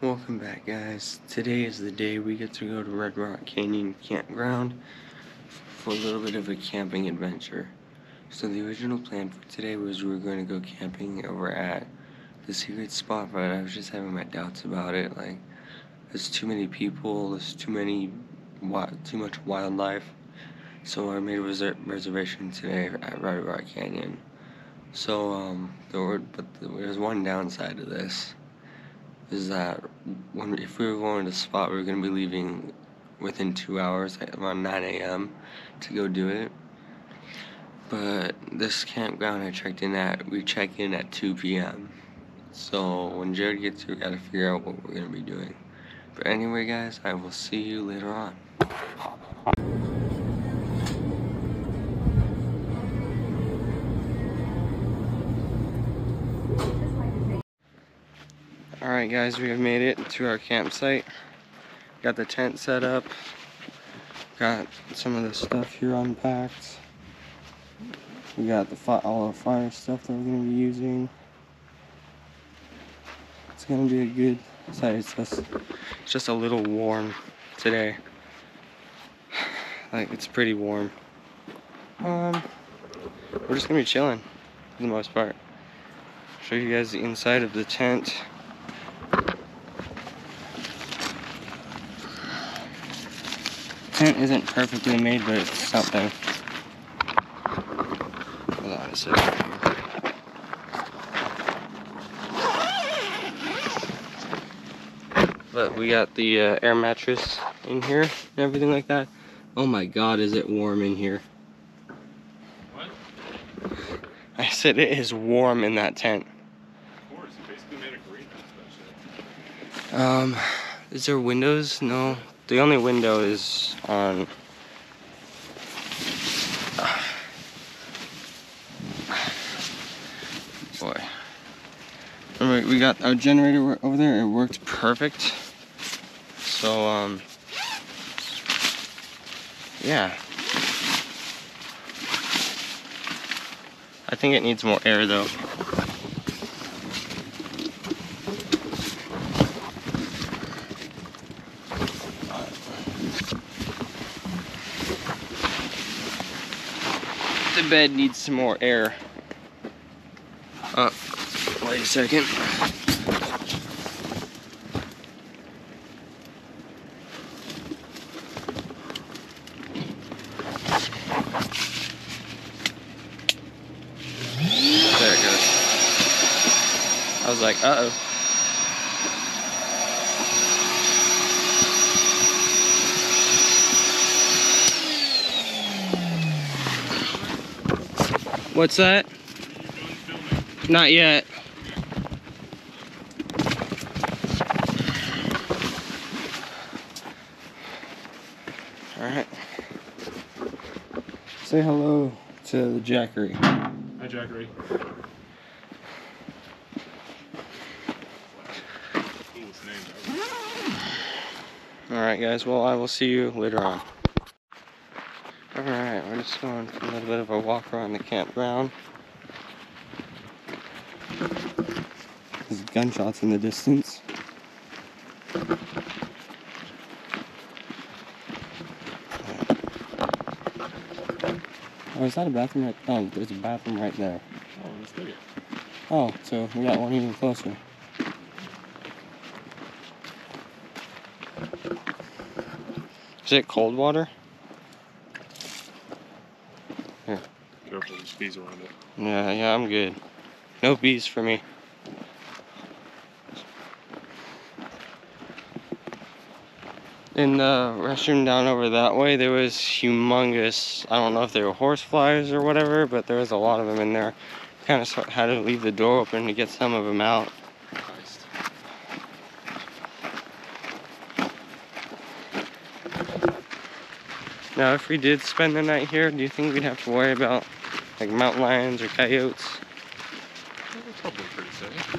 Welcome back guys. Today is the day we get to go to Red Rock Canyon Campground for a little bit of a camping adventure. So the original plan for today was we were going to go camping over at the secret spot, but I was just having my doubts about it. Like, there's too many people, there's too many, too much wildlife. So I made a reser reservation today at Red Rock Canyon. So um, there were, but there's one downside to this is that when if we were going to spot, we were going to be leaving within two hours, around 9 a.m. to go do it. But this campground I checked in at, we check in at 2 p.m. So when Jared gets here, we gotta figure out what we're gonna be doing. But anyway, guys, I will see you later on. Alright guys, we have made it to our campsite. Got the tent set up. Got some of the stuff here unpacked. We got the all the fire stuff that we're going to be using. It's going to be a good site. It's just, it's just a little warm today. Like, it's pretty warm. Um, we're just going to be chilling for the most part. Show you guys the inside of the tent. Tent isn't perfectly made, but it's something. Hold on a second. But we got the uh, air mattress in here and everything like that. Oh my god, is it warm in here. What? I said it is warm in that tent. Of course, you basically made a greenhouse, Um, is there windows? No, the only window is on boy. Remember, we got our generator over there it worked perfect. So um yeah. I think it needs more air though the bed needs some more air. Uh, wait a second. There it goes. I was like, uh-oh. What's that? Not yet. Alright. Say hello to the Jackery. Hi, Jackery. Alright guys, well I will see you later on. Just going for a little bit of a walk around the campground. There's gunshots in the distance. Oh, is that a bathroom right? Oh, there's a bathroom right there. Oh, let's take it. Oh, so we got one even closer. Is it cold water? Careful, there's bees around it. Yeah, yeah, I'm good. No bees for me. In the restroom down over that way, there was humongous, I don't know if they were horse flies or whatever, but there was a lot of them in there. Kind of had to leave the door open to get some of them out. Christ. Now, if we did spend the night here, do you think we'd have to worry about like mountain lions or coyotes? Probably pretty safe.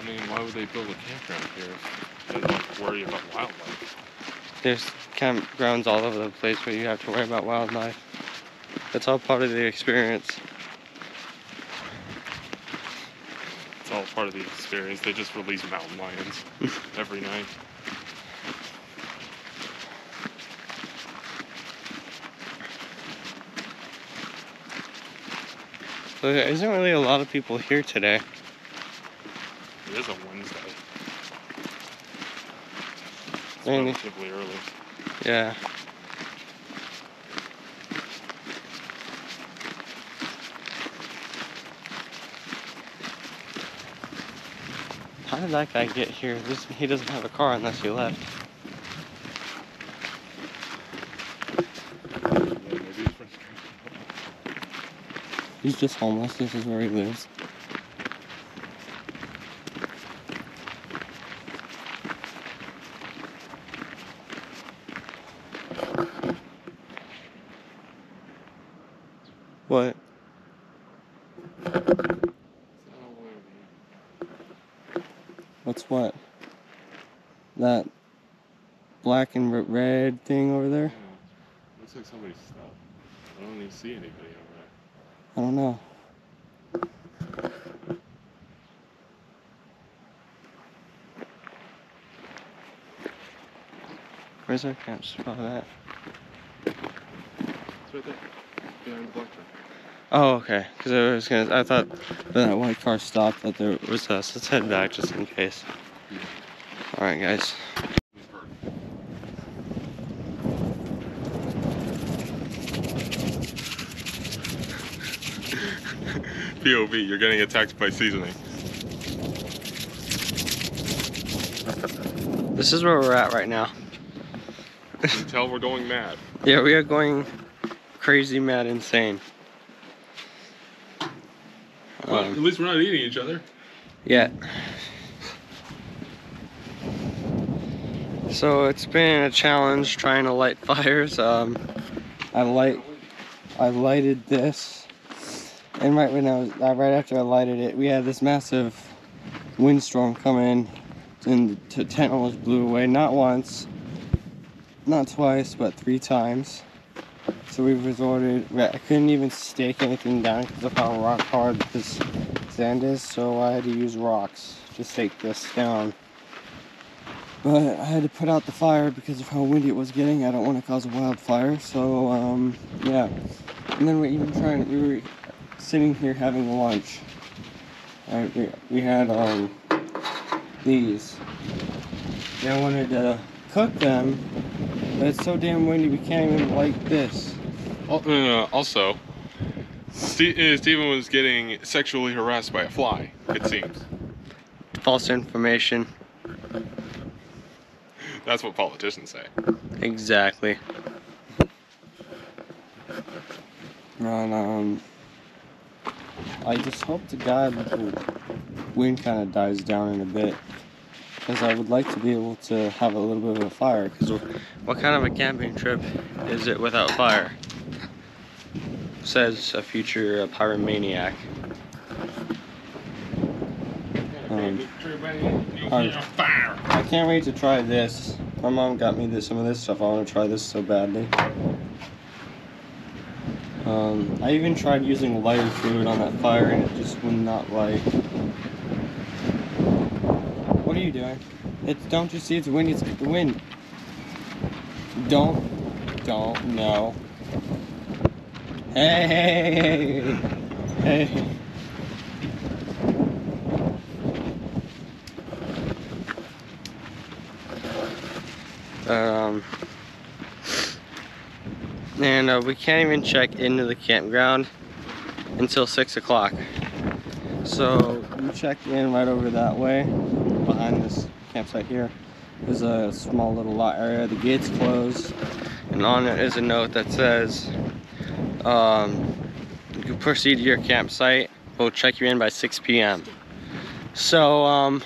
I mean, why would they build a campground here if they don't worry about wildlife? There's campgrounds all over the place where you have to worry about wildlife. That's all part of the experience. It's all part of the experience. They just release mountain lions every night. So there isn't really a lot of people here today. It is a Wednesday. It's Really? relatively early. Yeah. How did that guy get here? This, he doesn't have a car unless he left. He's just homeless. This is where he lives. What? What's what? That black and red thing over there? Yeah. Looks like somebody stopped. I don't even see anybody over there. I don't know. Where's our camp spot at? It's right there. Behind the black truck. Oh, okay. Because I was gonna, I thought that white car stopped. That there was us. Let's head back just in case. All right, guys. POV, you're getting attacked by seasoning. This is where we're at right now. You can tell we're going mad. Yeah, we are going crazy, mad, insane. At Um, least we're not eating each other. yeah. So it's been a challenge trying to light fires. Um, I light, I lighted this, and right when I was, right after I lighted it, we had this massive windstorm come in, and the tent almost blew away. Not once, not twice, but three times. So we resorted. I couldn't even stake anything down because of how rock hard this sand is. So I had to use rocks to stake this down. But I had to put out the fire because of how windy it was getting. I don't want to cause a wildfire. So um, yeah. And then we even trying. We were sitting here having lunch. I, we, we had um these. And I wanted to cook them, but it's so damn windy we can't even light this. Al- uh, also, Ste- uh, Stephen was getting sexually harassed by a fly, it seems. False information. That's what politicians say. Exactly. And um, I just hope to God the wind kind of dies down in a bit, because I would like to be able to have a little bit of a fire. Because what kind of a camping trip is it without fire? Says a future uh, pyromaniac. Um, fire. I can't wait to try this. My mom got me this, some of this stuff. I want to try this so badly. Um, I even tried using lighter fluid on that fire and it just would not light. What are you doing? It's don't you see it's windy? It's the wind. Don't, don't, no. Hey, hey, hey. Um, and uh, we can't even check into the campground until six o'clock. So we checked in right over that way, behind this campsite here. There's a small little lot area. The gate's closed, and on it is a note that says, um, "You can proceed to your campsite. We'll check you in by 6 p.m." So um,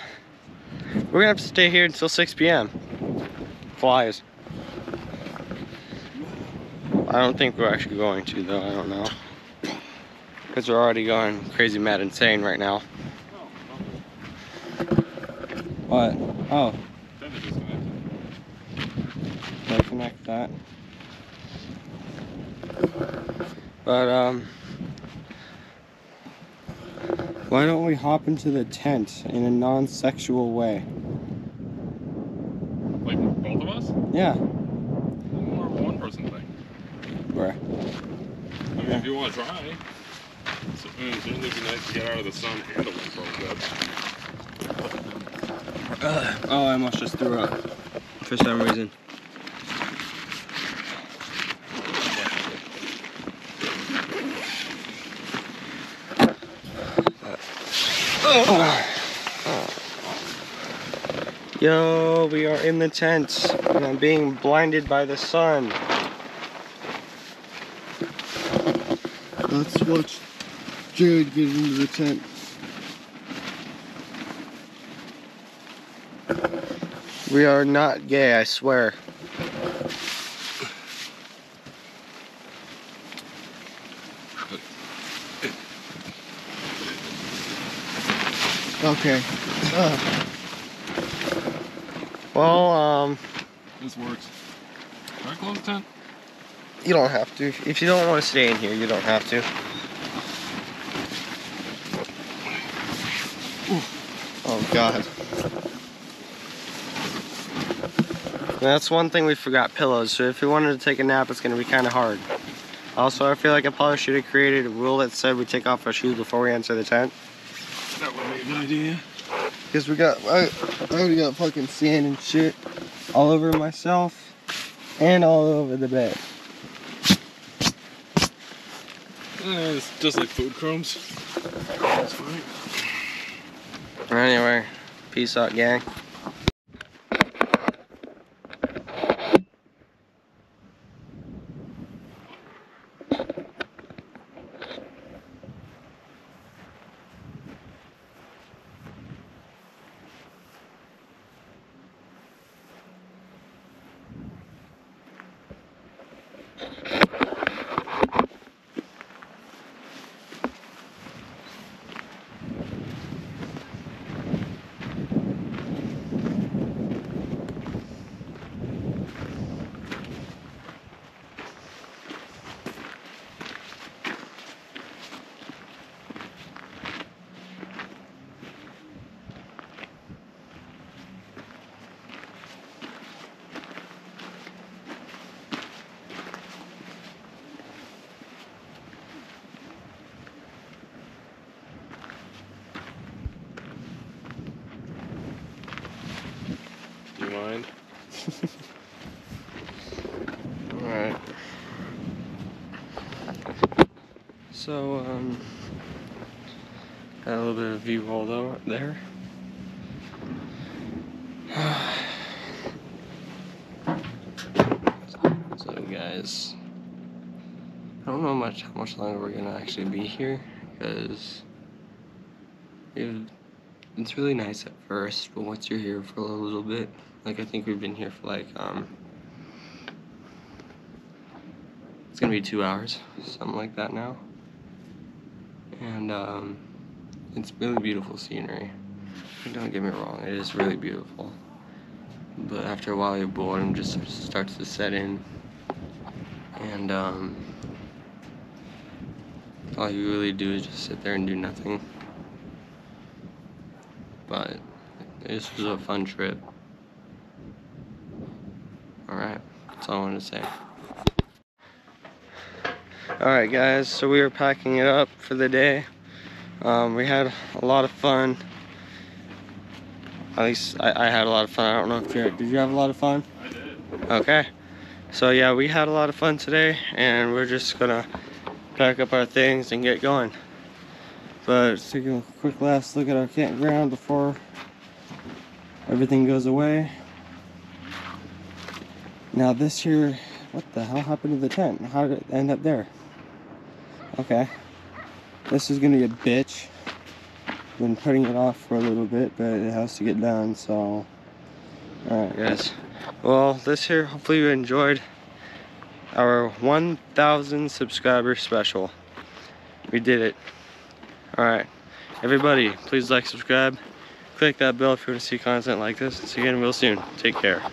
we're gonna have to stay here until 6 p.m. Flies. I don't think we're actually going to though. I don't know. Because we're already going crazy, mad, insane right now. What? Oh, I connect that? But um, Why don't we hop into the tent in a non-sexual way? Like both of us? Yeah. More of a one person thing. Bruh. I mean, if you want to try. So, I mean, it'd be nice to get out of the sun and away for a bit. oh, I almost just threw up. For some reason. Yo, we are in the tent and I'm being blinded by the sun. Let's watch Jared get into the tent. We are not gay, I swear. Okay. Ugh. Well, um, This works. Can I close the tent? You don't have to. If you don't want to stay in here, you don't have to. Oh, God. That's one thing we forgot pillows. So if we wanted to take a nap, it's going to be kind of hard. Also, I feel like I probably should have created a rule that said we take off our shoes before we enter the tent. That would be a good idea. Because we got, I, I already got fucking sand and shit all over myself and all over the bed. Eh, it's just like food crumbs. Anyway, peace out, gang. Alright. So, um, got a little bit of B-roll though there. so, guys, I don't know much how much longer we're gonna actually be here because it's really nice first, but once you're here for a little bit, like I think we've been here for like um it's gonna be two hours, something like that now. And um it's really beautiful scenery. Don't get me wrong, it is really beautiful. But after a while your boredom just starts to set in. And um all you really do is just sit there and do nothing. But this was a fun trip. Alright, that's all I wanted to say. Alright guys, so we are packing it up for the day. Um, we had a lot of fun. At least I, I had a lot of fun. I don't know if you did you have a lot of fun? I did. Okay. So yeah, we had a lot of fun today and we're just gonna pack up our things and get going. But let's take a quick last look at our campground before everything goes away. Now this here, what the hell happened to the tent? How did it end up there? Okay. This is gonna be a bitch. Been putting it off for a little bit, but it has to get done, so. Alright guys. Well, this here, hopefully you enjoyed our 1,000 subscriber special. We did it. Alright. Everybody, please like, subscribe. Click that bell if you want to see content like this. See you again real soon. Take care.